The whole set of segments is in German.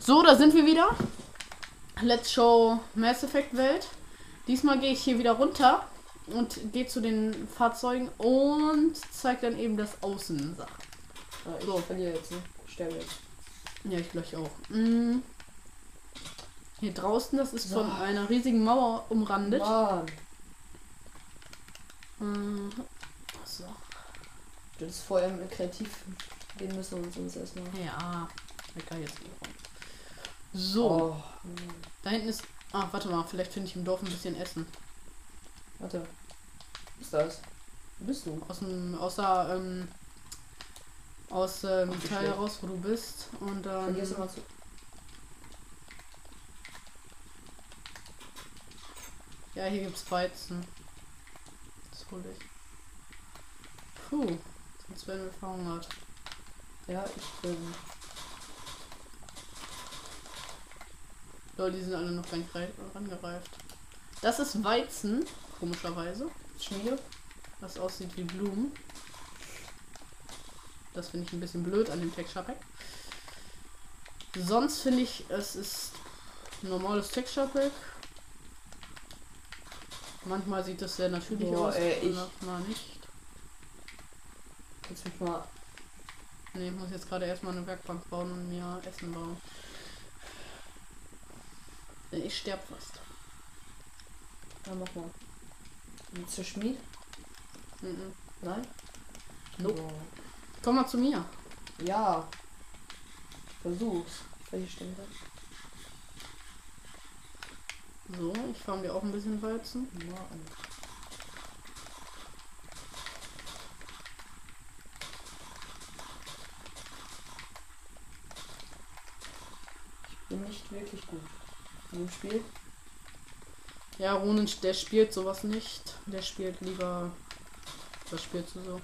So, da sind wir wieder. Let's Show Mass Effect Welt. Diesmal gehe ich hier wieder runter und gehe zu den Fahrzeugen und zeige dann eben das Außen. Ah, ich So. verliere jetzt, ne? Sterbe jetzt. Ja, ich gleich auch. Mm. Hier draußen, das ist von So. einer riesigen Mauer umrandet. Mann. Mhm. So. Du hättest vorher kreativ gehen müssen und uns erstmal. Ja, lecker jetzt hier rum. So, Oh. da hinten ist. Ah, warte mal, vielleicht finde ich im Dorf ein bisschen Essen. Warte. Was ist das? Wo bist du? Aus dem, aus der, ähm, aus ähm, Ach, wie Teil heraus, wo du bist. Und dann. Du mal zu. Ja, hier gibt's Weizen. Das hole ich. Puh, sonst werden wir verhungert. Ja, ich bin. Lol, die sind alle noch gar nicht rei- rangereift. Das ist Weizen, komischerweise. Schmiede? Was aussieht wie Blumen. Das finde ich ein bisschen blöd an dem Texture Pack. Sonst finde ich, es ist ein normales Texture Pack. Manchmal sieht das sehr natürlich Boah, aus, ey, ich- manchmal nicht. Kannst mich mal. Ne, ich muss jetzt gerade erstmal eine Werkbank bauen und mir Essen bauen. Ich sterb fast. Ja, mach mal. Du Schmied? Mhm. Nein? Nope. Boah. Komm mal zu mir. Ja. Versuch's. Welche Stimme? So, ich farm dir auch ein bisschen Weizen. Mann. Ich bin nicht wirklich gut. Dem Spiel? Ja, Ronen, der spielt sowas nicht. Der spielt lieber. Was spielst du so?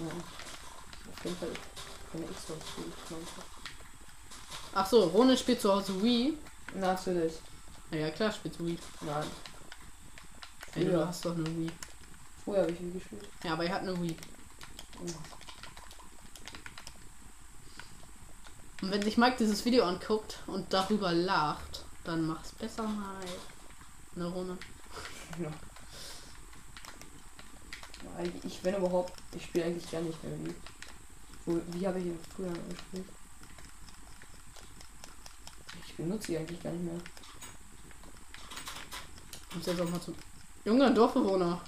Ja. Auf jeden Fall keine Xbox spiele ich manchmal. Ach so, Ronen spielt zu Hause Wii. Natürlich. Ja, ja klar spielt Wii. Nein. Ey, du hast doch eine Wii. Früher habe ich wie gespielt. Ja, aber er hat eine Wii. Und wenn sich Mike dieses Video anguckt und darüber lacht, dann mach's besser mal. Ne, Ronen? Ja. Ich, wenn überhaupt, ich spiele eigentlich gar nicht mehr wie. Wo, wie habe ich ihn früher gespielt? Ich benutze sie eigentlich gar nicht mehr. Kommst jetzt auch mal zu. Junge, Dorfbewohner.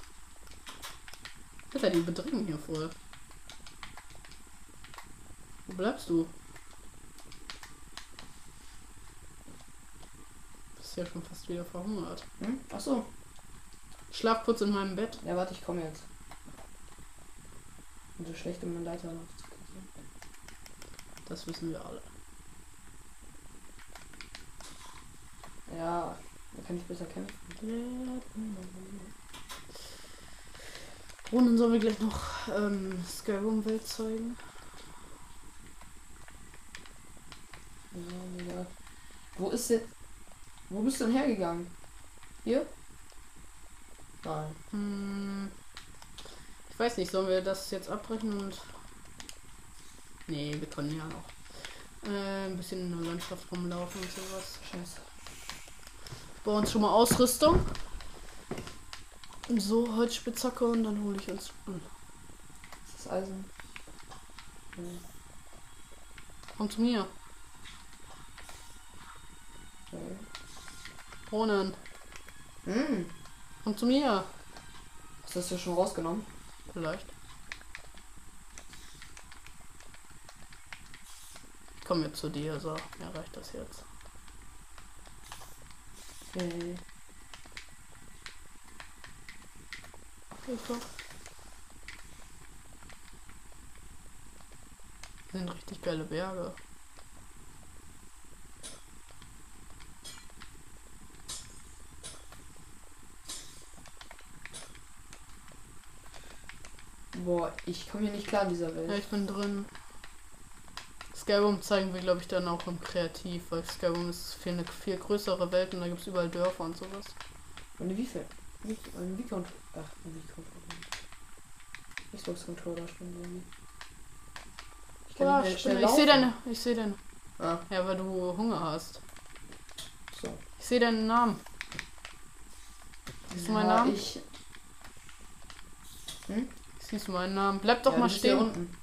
Alter, die bedrängen hier voll. Wo bleibst du? Bist ja schon fast wieder verhungert. Hm? Achso. Schlaf kurz in meinem Bett. Ja, warte, ich komme jetzt. Und so schlecht, um eine Leiter kriegen. Das wissen wir alle. Ja, da kann ich besser kämpfen. Ronen sollen wir gleich noch ähm, Skyrim-Welt zeigen. Ja, Digga. Wo ist denn. Wo bist du denn hergegangen? Hier? Nein. Hm, ich weiß nicht, sollen wir das jetzt abbrechen und. Nee, wir können ja noch äh, ein bisschen in der Landschaft rumlaufen und sowas. Scheiße. Bei uns schon mal Ausrüstung. So, Holzspitzhacke und dann hole ich uns. Hm, Ist das Eisen? Hm, Komm zu mir. Ronen, Hm. komm zu mir. Hast du das ja schon rausgenommen? Vielleicht. Ich komme jetzt zu dir, so. Ja, reicht das jetzt. Okay. Hilfe. Sind richtig geile Berge. Boah, ich komme hier nicht klar in dieser Ja, Welt. ich bin drin. Skyrim zeigen wir, glaube ich, dann auch im Kreativ, weil Skyrim ist viel, eine viel größere Welt und da gibt es überall Dörfer und sowas. Und wie viel? Wie, ein wie Controller. Ach, wie Controller. Xbox Controller spielen irgendwie. Ich kann Ja, nicht mehr stimmt. schnell Ich sehe deine. Ich sehe deine. Ah, Ja, weil du Hunger hast. so. Ich sehe deinen Namen. Siehst du meinen Ja, Namen? Ich, Siehst du meinen Namen? Bleib doch ja, mal stehen. unten.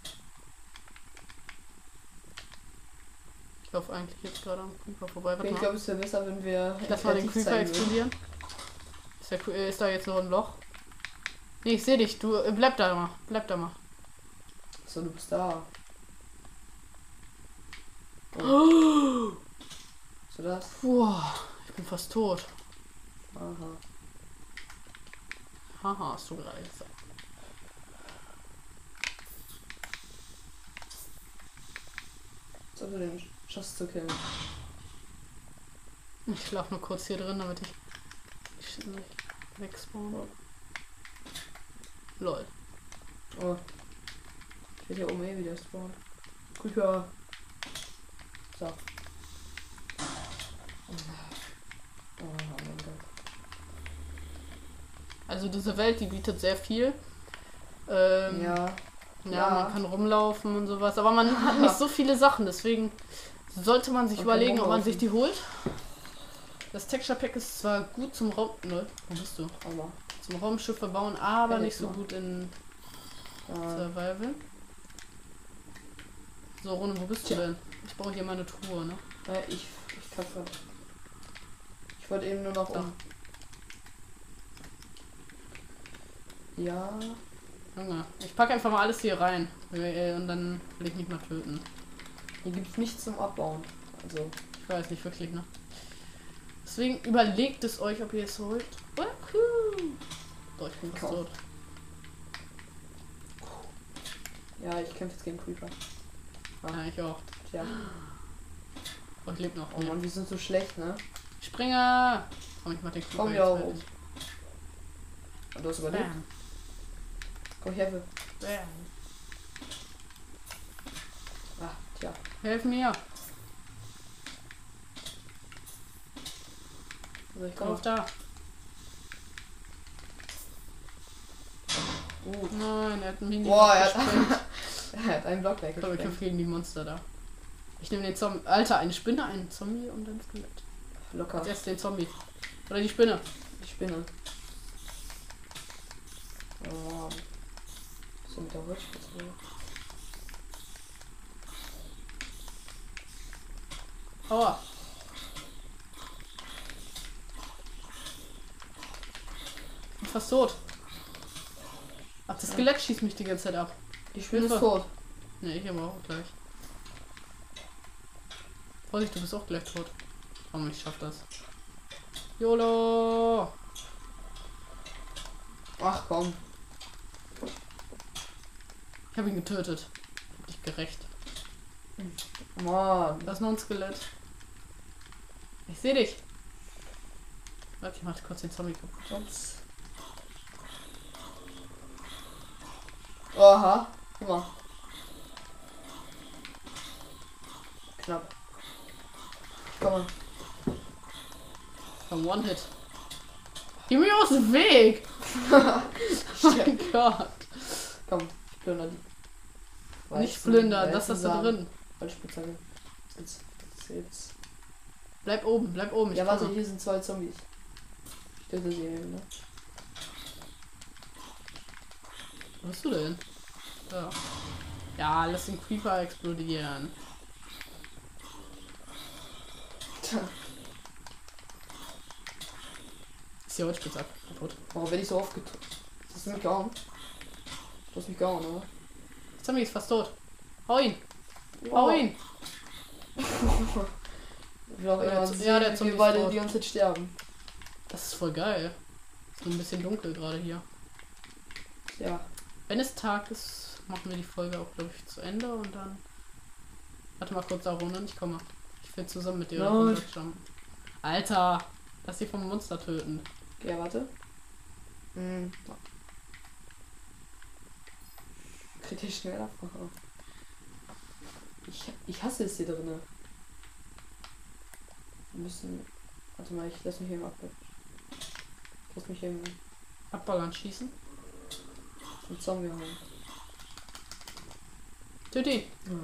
Ich laufe eigentlich jetzt gerade am Creeper vorbei. Okay, ich glaube, es wäre besser, wenn wir. Lass mal den Creeper explodieren. Ist, der, äh, ist da jetzt noch ein Loch? Nee, ich sehe dich. Du äh, bleib da mal. Bleib da mal. So, du bist da. Oh. So das? Boah, ich bin fast tot. Aha. Haha, hast du gerade gesagt. Du den schaffst zu killen. Ich schlaf nur kurz hier drin, damit ich ich nicht wegspawne. Lol. Oh. Ich will hier oben eh wieder spawnen. Creeper. So. Oh mein Gott. Also diese Welt, die bietet sehr viel. Ähm, ja. Ja. ja, Ja. man kann rumlaufen und sowas, aber man hat nicht so viele Sachen, deswegen sollte man sich kann überlegen, ob man sich die holt. Das Texture Pack ist zwar gut zum Raum, ne, wo bist du? Aber. Zum Raumschiffe bauen, aber Kann nicht ich so mal. gut in Äh, Survival. So, Rune, wo bist du denn? Ich brauche hier meine Truhe, ne? äh, ich. Ich kacke. Ich wollte eben nur noch Da. um. Ja. Junge, ich packe einfach mal alles hier rein. äh, Und dann will ich mich mal töten. Hier gibt's nichts zum Abbauen. Also. Ich weiß nicht wirklich, ne? Deswegen überlegt es euch, ob ihr es holt. Cool. Doch, ich bin fast tot. Ja, ich kämpfe jetzt gegen Creeper. Ja, ich auch. Tja. Oh, ich lebe noch. Oh Mann, wir sind so schlecht, ne? Ich springe! Komm, ich mach den Creeper Komm jetzt. Und du hast überlebt. Bam. Komm, ich helfe. Bam. Ah, tja. Helf mir! Also ich Komm komme auf da! Gut. Nein, er hat einen Mini. Boah, er hat, er hat einen Block Ich glaube, ich weggesprengt. kämpfe gegen die Monster da. Ich nehme den Zombie. Alter, eine Spinne, einen Zombie und ein Skelett. Locker. Erstes den Zombie. Oder die Spinne. Die Spinne. Oh. So mit der Holzspitze. Aua. Ich bin fast tot. Ach, das Skelett schießt mich die ganze Zeit ab. Spinne ist Hilfe. tot. Ne, ich aber auch gleich. Vorsicht, du bist auch gleich tot. Komm, ich schaff das. YOLO! Ach komm. Ich habe ihn getötet. Ich hab dich gerecht. Mann. Da ist noch ein Skelett. Ich sehe dich. Warte, ich mach kurz den Zombie kaputt. Ups. Oha. Guck mal. Knapp. Komm mal. Komm, One-Hit. Geh mir aus dem Weg! oh mein Gott. Komm, ich plünder die. Nicht Weizen- plündern, das hast du drin. Holzspitzhacke. Jetzt, jetzt. Bleib oben, bleib oben. Ich Ja, warte, hier sind zwei Zombies. Ich töte sie eben, ne? Wo bist du denn? Da. Ja, lass den Creeper explodieren. Tja, Ist die Holzspitze kaputt. warum werde ich so oft getroffen? Hast du mich gehauen? Du hast mich gehauen, oder? Zombie ist fast tot. Hau ihn! Hau ihn! Auch Ja, immer der- ja, Zombie wir ist beide tot. die ganze Zeit sterben. Das ist voll geil. Ist nur ein bisschen dunkel gerade hier. Ja. Wenn es Tag ist, machen wir die Folge auch, glaube ich, zu Ende und dann. Warte mal kurz da runter, ich komme. Ich will zusammen mit dir runterjumpen. Alter! Lass sie vom Monster töten. Ja, warte. Hm. Kritisch schnell abmachen. Ich, ich hasse es hier drinne. Wir müssen. Warte mal, ich lass mich eben ab. Ich lass mich eben Abballern, schießen. zum Zombie hauen. Töte ihn! Ja.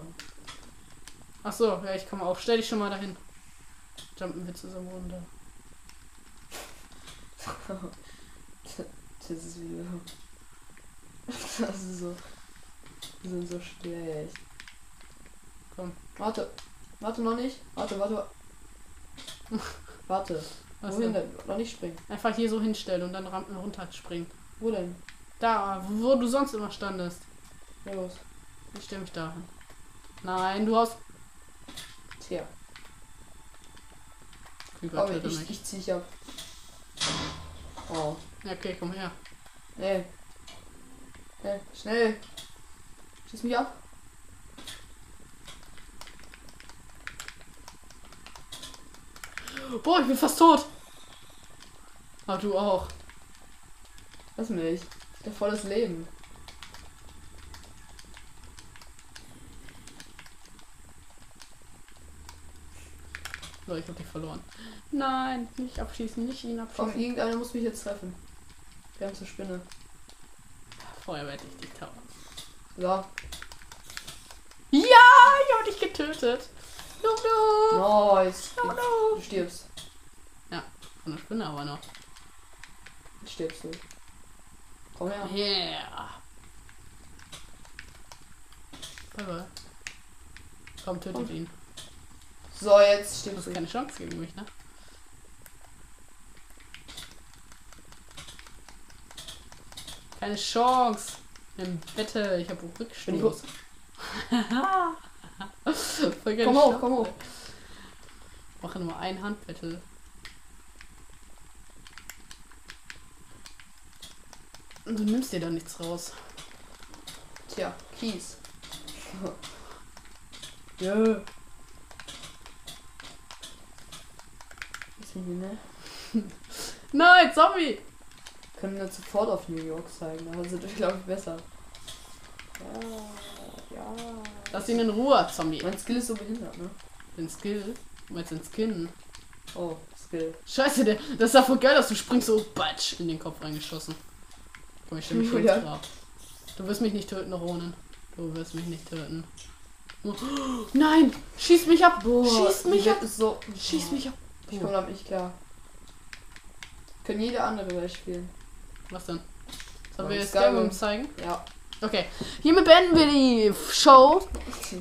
Ach so, ja, ich komme auch. Stell dich schon mal dahin. Jumpen wir zusammen runter. Das ist wieder. Das ist so. Die sind so schlecht. Komm. Warte. Warte noch nicht. Warte, warte. Warte. Was Wohin denn? Noch nicht springen. Einfach hier so hinstellen und dann runter springen. Wo denn? Da, wo du sonst immer standest. Los. Ich stell mich da hin. Nein, du hast. Tja. Aber töte ich, mich. ich zieh dich ab. Oh. Ja, okay, komm her. Nee. Nee, schnell. Schieß mich ab. Boah, ich bin fast tot. Aber du auch. Lass mich. Der volles Leben. So, ich hab dich verloren. Nein, nicht abschießen, nicht ihn abschießen. irgendeiner muss mich jetzt treffen. Wir haben zur Spinne. Vorher werde ich dich tauern. So. Ja, ich hab dich getötet. No, no. Nice. No, no. Du stirbst. Von der Spinne aber noch. Jetzt stirbst du. Komm her. Yeah. Bye bye. Komm, tötet Und- ihn. So, jetzt Du stirbst hast du. keine Chance gegen mich, ne? Keine Chance. Im Bette, ich habe Rückstoß. Voll Komm hoch, komm hoch. Mache nur ein Handbattle. Und du nimmst dir da nichts raus. Tja, Kies. Ja. Ist ne? Nein, Zombie! Können wir sofort auf New York zeigen, aber sind wir, glaube ich, besser. Ja, ja. Lass ihn in Ruhe, Zombie. Mein Skill ist so behindert, ne? Den Skill? Du meinst den Skin? Oh, Skill. Scheiße, der, das ist ja voll geil, dass du springst so batsch in den Kopf reingeschossen. Komm, ich stell mich kurz Ja. drauf. Du wirst mich nicht töten, Ronen. Du wirst mich nicht töten. Oh, nein! Schieß mich ab! Schieß die mich ab! so. Schieß mich ab! Ich komme damit nicht klar. Können jede andere Welt spielen. Was denn? Sollen wir jetzt Skyrim. Zeigen? Ja, Okay. Hiermit beenden wir die Show.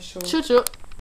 schon. Tschüss. tschüss.